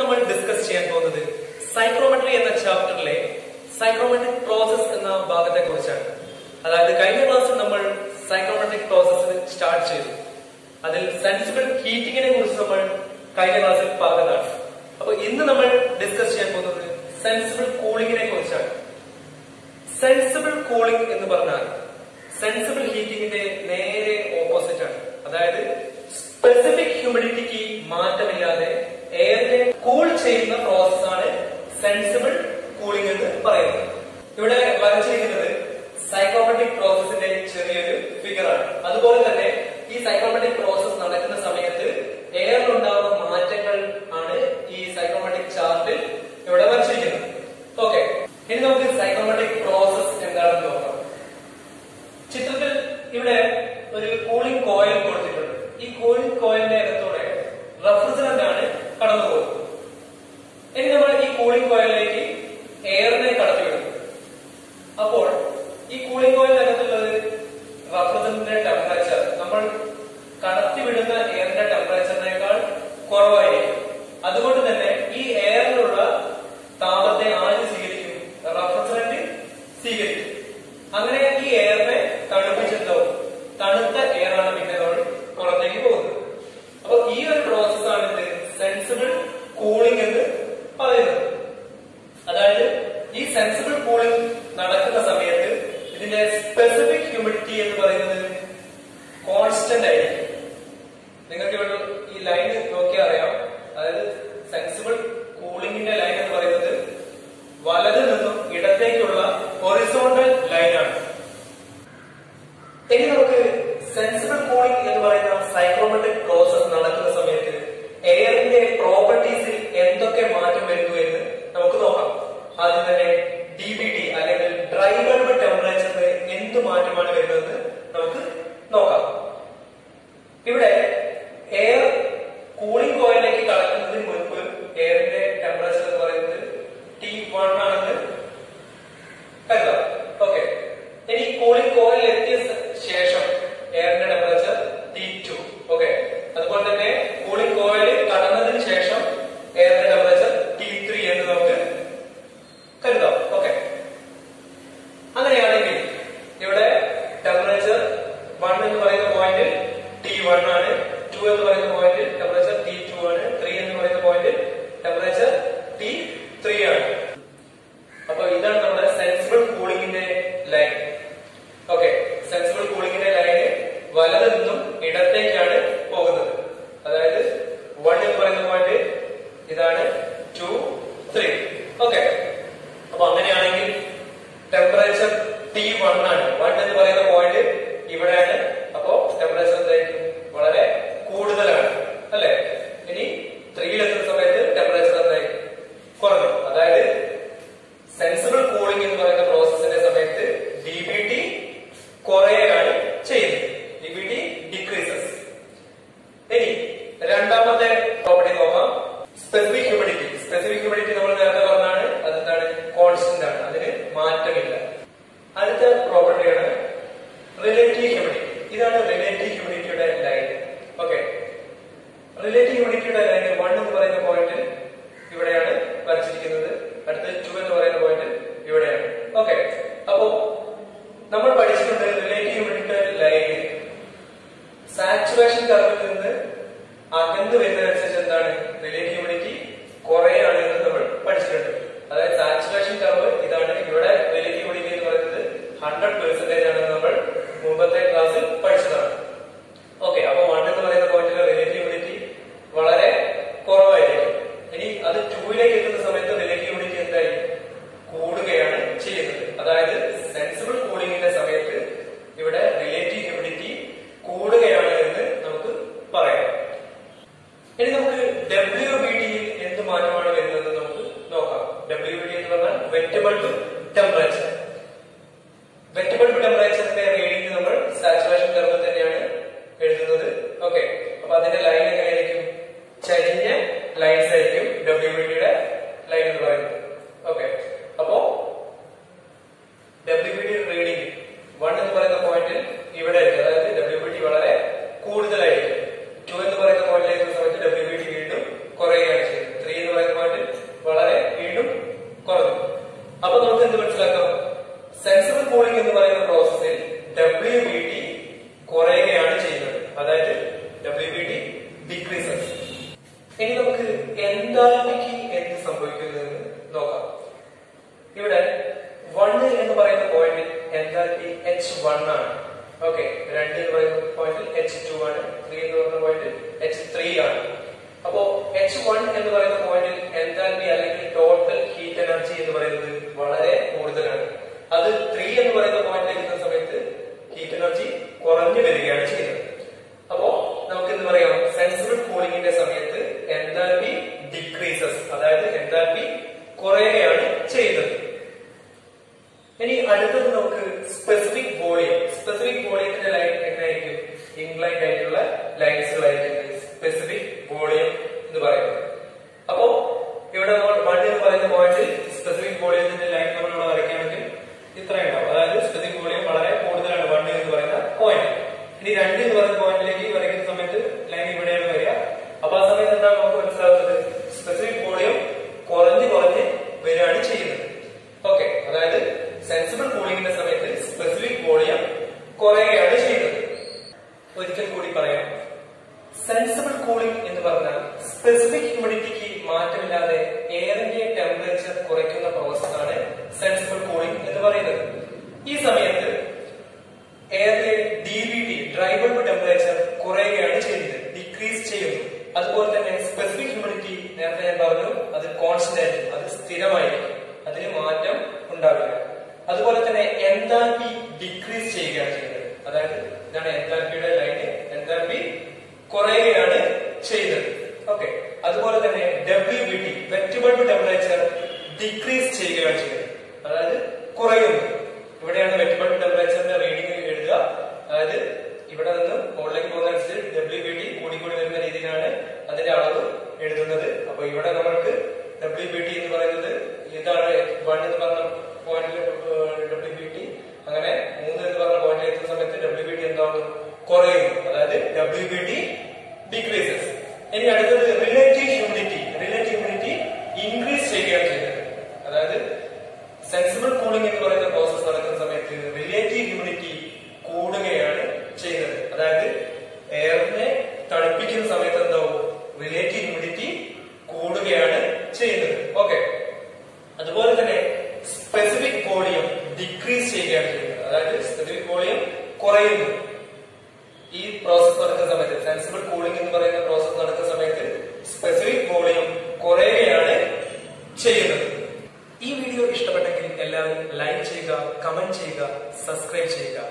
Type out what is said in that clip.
നമ്മൾ ഡിസ്കസ് ചെയ്യാൻ പോകുന്നത് സൈക്രോമെട്രി എന്ന ചാപ്റ്ററിലെ സൈക്രോമെട്രിക് പ്രോസസ് എന്ന ഭാഗത്തെ കുറിച്ചാണ് അതായത് കഴിഞ്ഞ ക്ലാസ്സിൽ നമ്മൾ സൈക്രോമെട്രിക് പ്രോസസ് സ്റ്റാർട്ട് ചെയ്തു. അതിൽ സെൻസിബിൾ ഹീറ്റിങ്ങിനെ കുറിച്ച് നമ്മൾ കഴിഞ്ഞ ക്ലാസ്സിൽ പറഞ്ഞതാണ്. അപ്പൊ ഇന്ന് നമ്മൾ ഡിസ്കസ് ചെയ്യാൻ പോകുന്നത് സെൻസിബിൾ കൂളിങ്ങിനെ കുറിച്ചാണ്. സെൻസിബിൾ കൂളിംഗ് എന്ന് പറഞ്ഞാൽ സെൻസിബിൾ ഹീറ്റിംഗിന്റെ നേരെ ഓപ്പോസിറ്റ് ആണ്. അതായത് സ്പെസിഫിക് ഹ്യൂമിഡിറ്റിക്ക് മാറ്റമില്ലാതെ എയറിനെ കൂൾ ചെയ്യുന്ന പ്രോസസ് ആണ് സെൻസിബിൾ കൂളിംഗ് എന്ന് പറയുന്നത്. ഇവിടെ വരച്ചിരിക്കുന്നത് സൈക്കോമെട്രിക് പ്രോസസിന്റെ ചെറിയൊരു ഫിഗർ ആണ്. അതുപോലെ തന്നെ ഈ സൈക്കോമെട്രിക് പ്രോസസ് നടക്കുന്ന സമയത്ത് എയറിലുണ്ടാകുന്ന മാറ്റങ്ങൾ നടക്കുന്ന സമയത്ത് ഇതിന്റെ സ്പെസിഫിക് ഹ്യൂമിഡിറ്റി എന്ന് പറയുന്നത് കോൺസ്റ്റന്റ് ആയിരിക്കും. നിങ്ങൾക്ക് ഇവിടെ ഈ ലൈൻ നോക്കിയാൽ അറിയാം. അതായത് സെൻസിബിൾ കൂളിംഗിന്റെ ലൈൻ എന്ന് പറയുന്നത് വലത് നിന്നും ഇടത്തേക്കുള്ള ഹൊറിസോണ്ടൽ ലൈനാണ് ഇനി നമുക്ക് കോയിലെത്തിയ ശേഷം എയറിന്റെ ടെമ്പറേച്ചർ ടി ടു ഓക്കെ അതുപോലെ തന്നെ കൂളിംഗ് കോയിൽ കടന്നതിന് ശേഷം എയറിന്റെ ടെമ്പറേച്ചർ ടി ത്രീ എന്ന് നമുക്ക് കരുതാം. ഓക്കെ അങ്ങനെയാണെങ്കിൽ ഇവിടെ ടെമ്പറേച്ചർ വൺ എന്ന് പറയുന്ന പോയിന്റിൽ ടി വൺ ആണ്. ടു എന്ന് പറയുന്ന പോയിന്റിൽ think you're അവരിൽ നിന്ന് അകന്നു വരുന്നതിനനുസരിച്ച് എന്താണ്? റിലേറ്റീവ് കുറെ ആളുകൾ നമ്മൾ वेक्टिमल टू Linda കുറയുകയാണ് ചെയ്യുന്നത് ഇനി അടുത്തത് നമുക്ക് സ്പെസിഫിക് വോളിയം ഡിക്രീസ് ചെയ്യുകയാണ് ചെയ്യുന്നത്. അതായത് ഇതാണ് എൻതാൽപ്പിയുടെ ലൈൻ എൻതാൽപ്പി കുറയുകയാണ് ചെയ്യുന്നത്. ഓക്കെ അതുപോലെ തന്നെ W B T weight decrease ചെയ്യുകയാണ് ചെയ്യുന്നത്. അതായത് കുറയുന്നു. സ്പെസിഫിക് വോളിയം കുറയുന്നു. ഈ പ്രോസസ് നടക്കുന്ന സമയത്ത് സെൻസിബിൾ കൂളിംഗ് എന്ന് പറയുന്ന പ്രോസസ് നടക്കുന്ന സമയത്ത് സ്പെസിഫിക് വോളിയം കുറയുകയാണ് ചെയ്യുന്നത്. ഈ വീഡിയോ ഇഷ്ടപ്പെട്ടെങ്കിൽ എല്ലാവരും ലൈക്ക് ചെയ്യുക കമന്റ് ചെയ്യുക സബ്സ്ക്രൈബ് ചെയ്യുക.